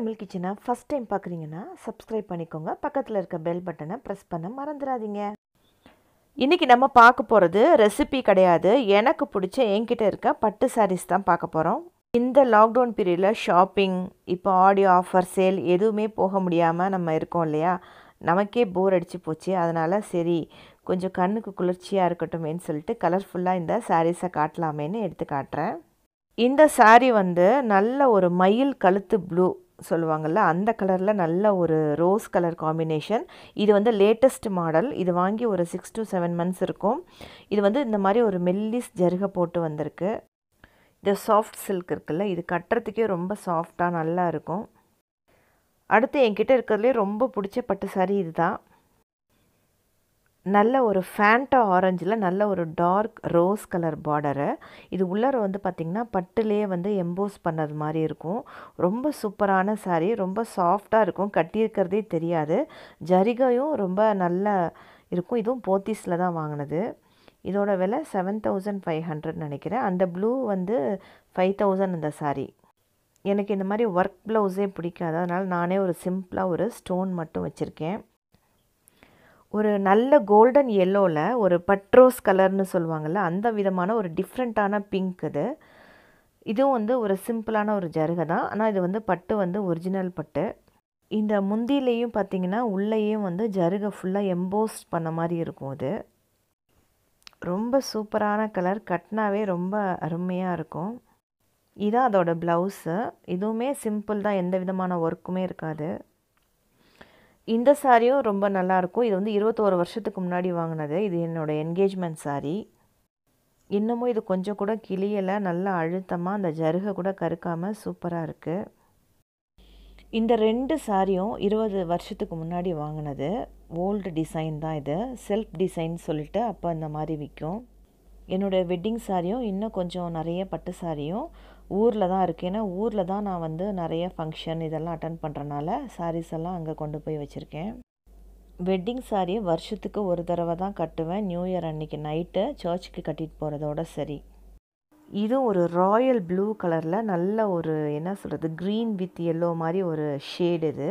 தமிழ் கிச்சனை first time பார்க்குறீங்கன்னா subscribe பண்ணிக்கோங்க. பக்கத்தில் இருக்க பெல் பட்டனை ப்ரெஸ் பண்ண மறந்துடாதீங்க. இன்றைக்கி நம்ம பார்க்க போகிறது ரெசிபி கிடையாது. எனக்கு பிடிச்ச என்கிட்ட இருக்க பட்டு சாரீஸ் தான் பார்க்க போகிறோம் இந்த லாக்டவுன் பீரியடில் ஷாப்பிங் இப்போ ஆடியோ ஆஃபர் சேல் எதுவுமே போக முடியாமல் நம்ம இருக்கோம் இல்லையா? நமக்கே போர் அடித்து போச்சு. அதனால் சரி கொஞ்சம் கண்ணுக்கு குளிர்ச்சியாக இருக்கட்டுமேன்னு சொல்லிட்டு கலர்ஃபுல்லாக இந்த சாரீஸை காட்டலாமேன்னு எடுத்து காட்டுறேன். இந்த saree வந்து நல்ல ஒரு மயில் கழுத்து ப்ளூ சொல்லுவாங்கள்ல அந்த கலரில் நல்ல ஒரு ரோஸ் கலர் காம்பினேஷன் இது வந்து லேட்டஸ்ட் மாடல் இது வாங்கி ஒரு சிக்ஸ் டு செவன் மந்த்ஸ் இருக்கும். இது வந்து இந்த மாதிரி ஒரு மெல்லிஸ் ஜருகை போட்டு வந்திருக்கு. இந்த சாஃப்ட் சில்க் இருக்குல்ல இது கட்டுறதுக்கே ரொம்ப சாஃப்டாக நல்லா இருக்கும். அடுத்து என்கிட்ட இருக்கிறதுலே ரொம்ப பிடிச்ச பட்டு சாரி இதுதான். நல்ல ஒரு ஃபேண்டா ஆரஞ்சில் நல்ல ஒரு டார்க் ரோஸ் கலர் பார்டரு இது உள்ளர வந்து பார்த்திங்கன்னா பட்டுலேயே வந்து எம்போஸ் பண்ணது மாதிரி இருக்கும். ரொம்ப சூப்பரான சாரீ ரொம்ப சாஃப்டாக இருக்கும். கட்டியிருக்கிறதே தெரியாது. ஜரிகையும் ரொம்ப நல்லா இருக்கும். இதுவும் போத்தீஸில் தான் வாங்கினது. இதோட விலை செவன் தௌசண்ட் ஃபைவ் ஹண்ட்ரட் நினைக்கிறேன். அந்த ப்ளூ வந்து ஃபைவ் தௌசண்ட் இந்த சாரீ எனக்கு இந்த மாதிரி ஒர்க் ப்ளவுஸே பிடிக்காது. அதனால் நானே ஒரு சிம்பிளாக ஒரு ஸ்டோன் மட்டும் வச்சுருக்கேன். ஒரு நல்ல கோல்டன் எல்லோவில் ஒரு பட்ரோஸ் கலர்னு சொல்லுவாங்கள்ல அந்த விதமான ஒரு டிஃப்ரெண்ட்டான பிங்க் இது. இதுவும் வந்து ஒரு சிம்பிளான ஒரு ஜருகை தான். ஆனால் இது வந்து பட்டு வந்து ஒரிஜினல் பட்டு. இந்த முந்திலையும் பார்த்திங்கன்னா உள்ளேயும் வந்து ஜருகை ஃபுல்லாக எம்போஸ் பண்ண மாதிரி இருக்கும் இது. ரொம்ப சூப்பரான கலர் கட்டினாவே ரொம்ப அருமையாக இருக்கும். இதான் அதோட ப்ளவுஸு இதுவுமே சிம்பிள் தான் எந்த விதமான ஒர்க்குமே இருக்காது. இந்த சாரியும் ரொம்ப நல்லாயிருக்கும் இது வந்து இருபத்தோரு வருஷத்துக்கு முன்னாடி வாங்கினது. இது என்னோடய என்கேஜ்மெண்ட் சாரீ இன்னமும் இது கொஞ்சம் கூட கிளியலை நல்லா அழுத்தமாக அந்த ஜருகை கூட கருக்காமல் சூப்பராக இருக்குது இந்த ரெண்டு சாரியும் இருபது வருஷத்துக்கு முன்னாடி வாங்கினது. ஓல்டு டிசைன் தான் இது. செல்ஃப் டிசைன் சொல்லிட்டு அப்போ இந்த மாதிரி விற்கும் என்னோடய வெட்டிங் சாரியும் இன்னும் கொஞ்சம் நிறைய பட்டு சாரியும் ஊரில் தான் இருக்குது ஏன்னா ஊரில் தான் நான் வந்து நிறைய ஃபங்க்ஷன் இதெல்லாம் அட்டன் பண்ணுறனால சாரீஸ் எல்லாம் அங்கே கொண்டு போய் வச்சுருக்கேன். வெட்டிங் சாரியை வருஷத்துக்கு ஒரு தடவை தான் கட்டுவேன். நியூ இயர் அன்றைக்கி நைட்டு சர்ச்சுக்கு கட்டிட்டு போகிறதோட சரி. இது ஒரு ராயல் ப்ளூ கலரில் நல்ல ஒரு என்ன சொல்கிறது க்ரீன் வித் எல்லோ மாதிரி ஒரு ஷேடு இது.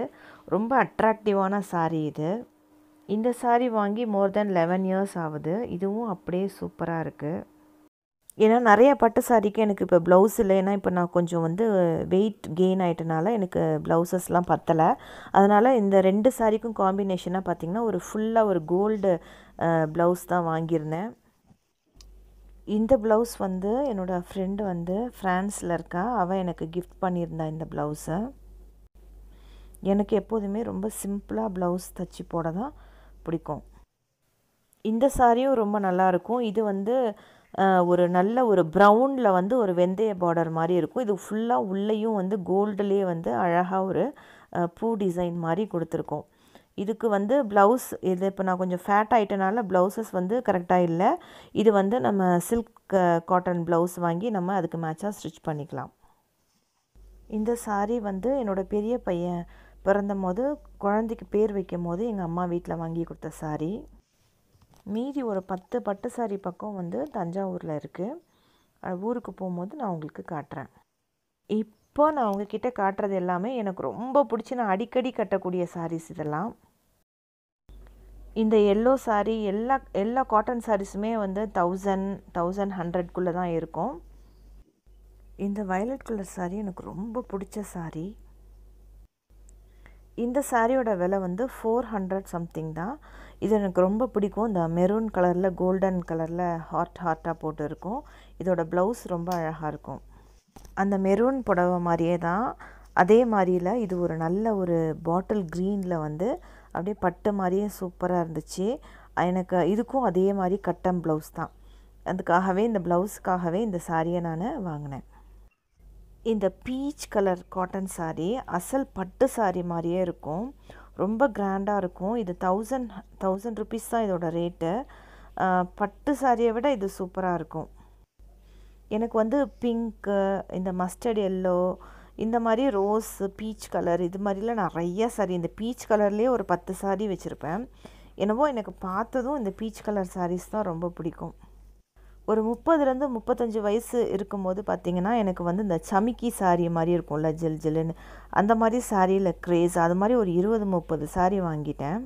ரொம்ப அட்ராக்டிவான சாரீ இது. இந்த சாரீ வாங்கி மோர் தென் லெவன் இயர்ஸ் ஆகுது. இதுவும் அப்படியே சூப்பராக இருக்குது ஏன்னா நிறைய பட்டு சாரிக்கு எனக்கு இப்போ ப்ளவுஸ் இல்லை. ஏன்னா இப்போ நான் கொஞ்சம் வந்து வெயிட் கெயின் ஆகிட்டனால எனக்கு ப்ளவுசஸ்லாம் பத்தலை. அதனால் இந்த ரெண்டு சாரிக்கும் காம்பினேஷனாக பார்த்திங்கன்னா ஒரு ஃபுல்லாக ஒரு கோல்டு ப்ளவுஸ் தான் வாங்கியிருந்தேன். இந்த ப்ளவுஸ் வந்து என்னோடய ஃப்ரெண்டு வந்து ஃப்ரான்ஸில் இருக்கா. அவள் எனக்கு கிஃப்ட் பண்ணியிருந்தா இந்த ப்ளவுஸை எனக்கு எப்போதுமே ரொம்ப சிம்பிளாக ப்ளவுஸ் தச்சு போட தான் பிடிக்கும். இந்த சாரியும் ரொம்ப நல்லாயிருக்கும் இது வந்து ஒரு நல்ல ஒரு ப்ரௌனில் வந்து ஒரு வெந்தய பார்டர் மாதிரி இருக்கும். இது ஃபுல்லாக உள்ளேயும் வந்து கோல்டுலேயே வந்து அழகாக ஒரு பூ டிசைன் மாதிரி கொடுத்துருக்கோம். இதுக்கு வந்து ப்ளவுஸ் இது இப்போ நான் கொஞ்சம் ஃபேட் ஆகிட்டனால ப்ளவுசஸ் வந்து கரெக்டாக இல்லை. இது வந்து நம்ம சில்க் காட்டன் ப்ளவுஸ் வாங்கி நம்ம அதுக்கு மேட்சாக ஸ்டிச் பண்ணிக்கலாம். இந்த சாரீ வந்து என்னோடய பெரிய பையன் பிறந்த போது குழந்தைக்கு பேர் வைக்கும் போது எங்கள் அம்மா வீட்டில் வாங்கி கொடுத்த சாரீ மீதி ஒரு பத்து பட்டு சாரி பக்கம் வந்து தஞ்சாவூரில் இருக்குது ஊருக்கு போகும்போது நான் உங்களுக்கு காட்டுறேன். இப்போ நான் உங்ககிட்ட காட்டுறது எல்லாமே எனக்கு ரொம்ப பிடிச்சி நான் அடிக்கடி கட்டக்கூடிய சாரீஸ் இதெல்லாம். இந்த எல்லோ சாரீ எல்லா எல்லா காட்டன் சாரீஸுமே வந்து தௌசண்ட் தௌசண்ட் ஹண்ட்ரட்குள்ளே தான் இருக்கும். இந்த வயலட் கலர் சாரீ எனக்கு ரொம்ப பிடிச்ச சாரீ இந்த சாரியோட விலை வந்து ஃபோர் ஹண்ட்ரட் சம்திங் தான். இது எனக்கு ரொம்ப பிடிக்கும். இந்த மெரூன் கலரில் கோல்டன் கலரில் ஹார்ட் ஹார்ட்டாக போட்டு இருக்கும் இதோட ப்ளவுஸ் ரொம்ப அழகாக இருக்கும். அந்த மெரூன் புடவை மாதிரியே தான். அதே மாதிரியில் இது ஒரு நல்ல ஒரு பாட்டில் க்ரீனில் வந்து அப்படியே பட்டு மாதிரியே சூப்பராக இருந்துச்சு. எனக்கு இதுக்கும் அதே மாதிரி கட்டம் ப்ளவுஸ் தான். அதுக்காகவே இந்த ப்ளவுஸுக்காகவே இந்த சாரியை நான் வாங்கினேன். இந்த பீச் கலர் காட்டன் சாரீ அசல் பட்டு சாரீ மாதிரியே இருக்கும். ரொம்ப கிராண்டாக இருக்கும். இது தௌசண்ட் தௌசண்ட் ருபீஸ் தான் இதோட ரேட்டு பட்டு சாரியை விட இது சூப்பராக இருக்கும். எனக்கு வந்து பிங்க்கு இந்த மஸ்டர்ட் எல்லோ இந்த மாதிரி ரோஸ் பீச் கலர் இது மாதிரிலாம் நிறைய சாரி இந்த பீச் கலர்லேயே ஒரு பத்து சாரி வச்சுருப்பேன். என்னவோ எனக்கு பார்த்ததும் இந்த பீச் கலர் சாரீஸ் தான் ரொம்ப பிடிக்கும். ஒரு முப்பதுலேருந்து முப்பத்தஞ்சு வயசு இருக்கும்போது பார்த்திங்கன்னா எனக்கு வந்து இந்த சமிக்கி சாரீ மாதிரி இருக்கும்ல ஜில் ஜில்லுன்னு. அந்த மாதிரி சாரியில் க்ரேஸ் அது மாதிரி ஒரு இருபது முப்பது சாரீ வாங்கிட்டேன்.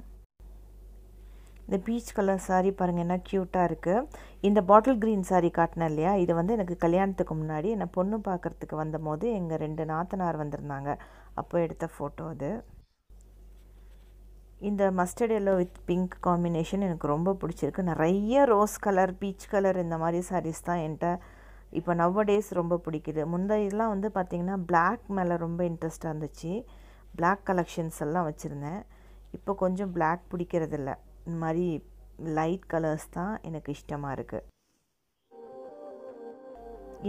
இந்த பீச் கலர் சாரீ பாருங்கள் என்ன க்யூட்டாக இருக்குது இந்த பாட்டில் க்ரீன் சாரீ காட்டினேன் இல்லையா? இது வந்து எனக்கு கல்யாணத்துக்கு முன்னாடி என்னை பொண்ணு பார்க்குறதுக்கு வந்தபோது எங்கள் ரெண்டு நாத்தனார் வந்திருந்தாங்க. அப்போ எடுத்த ஃபோட்டோ அது. இந்த mustard yellow with pink combination எனக்கு ரொம்ப பிடிச்சிருக்கு. நிறைய ரோஸ் கலர் பீச் கலர் இந்த மாதிரி சாரீஸ் தான் என்கிட்ட இப்போ நவ டேஸ் ரொம்ப பிடிக்குது. முந்தையெல்லாம் வந்து பார்த்திங்கன்னா பிளாக் மேலே ரொம்ப இன்ட்ரெஸ்ட்டாக இருந்துச்சு. பிளாக் கலெக்ஷன்ஸ் எல்லாம் வச்சுருந்தேன். இப்போ கொஞ்சம் பிளாக் பிடிக்கிறதில்ல. இந்த மாதிரி லைட் கலர்ஸ் தான் எனக்கு இஷ்டமாக இருக்குது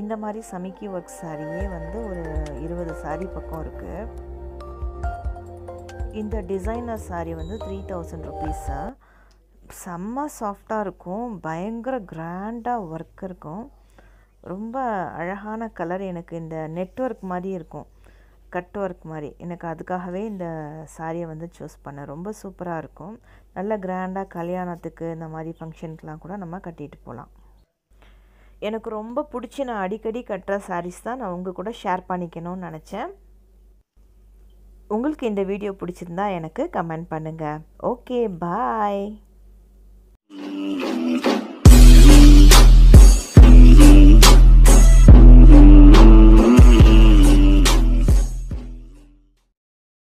இந்த மாதிரி சமிக்கி ஒர்க் சாரியே வந்து ஒரு இருபது சாரி பக்கம் இருக்குது இந்த டிசைனர் சாரீ வந்து த்ரீ தௌசண்ட் ருபீஸு செம்ம சாஃப்டாக இருக்கும். பயங்கர கிராண்டாக ஒர்க் இருக்கும். ரொம்ப அழகான கலர் எனக்கு இந்த நெட்ஒர்க் மாதிரி இருக்கும். கட் ஒர்க் மாதிரி. எனக்கு அதுக்காகவே இந்த சாரியை வந்து சூஸ் பண்ணேன். ரொம்ப சூப்பராக இருக்கும். நல்ல கிராண்டாக கல்யாணத்துக்கு இந்த மாதிரி ஃபங்க்ஷனுக்கெலாம் கூட நம்ம கட்டிட்டு போகலாம் எனக்கு ரொம்ப பிடிச்சி நான் அடிக்கடி கட்டுற சாரீஸ் தான் நான் உங்கள் கூட ஷேர் பண்ணிக்கணும்னு நினச்சேன். உங்களுக்கு இந்த வீடியோ பிடிச்சிருந்தா எனக்கு கமெண்ட் பண்ணுங்கள் ஓகே பாய்